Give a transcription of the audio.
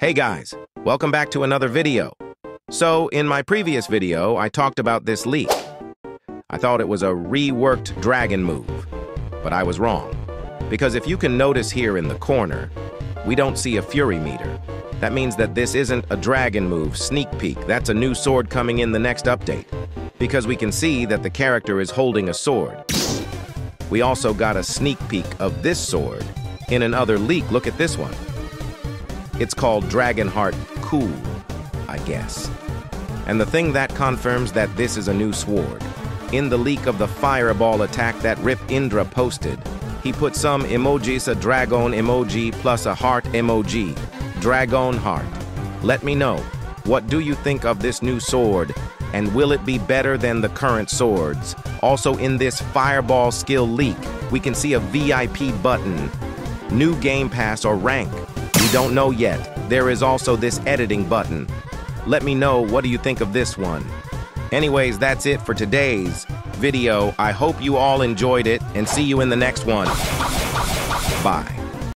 Hey guys, welcome back to another video. So, in my previous video, I talked about this leak. I thought it was a reworked dragon move, but I was wrong. Because if you can notice here in the corner, we don't see a fury meter. That means that this isn't a dragon move, sneak peek. That's a new sword coming in the next update. Because we can see that the character is holding a sword. We also got a sneak peek of this sword in another leak. Look at this one. It's called Dragonheart Cool, I guess. And the thing that confirms that this is a new sword. In the leak of the fireball attack that Rip Indra posted, he put some emojis, a dragon emoji plus a heart emoji. Dragon heart. Let me know. What do you think of this new sword? And will it be better than the current swords? Also in this fireball skill leak, we can see a VIP button. New Game Pass or rank. We don't know yet. There is also this editing button. Let me know what do you think of this one. Anyways, that's it for today's video. I hope you all enjoyed it and see you in the next one. Bye.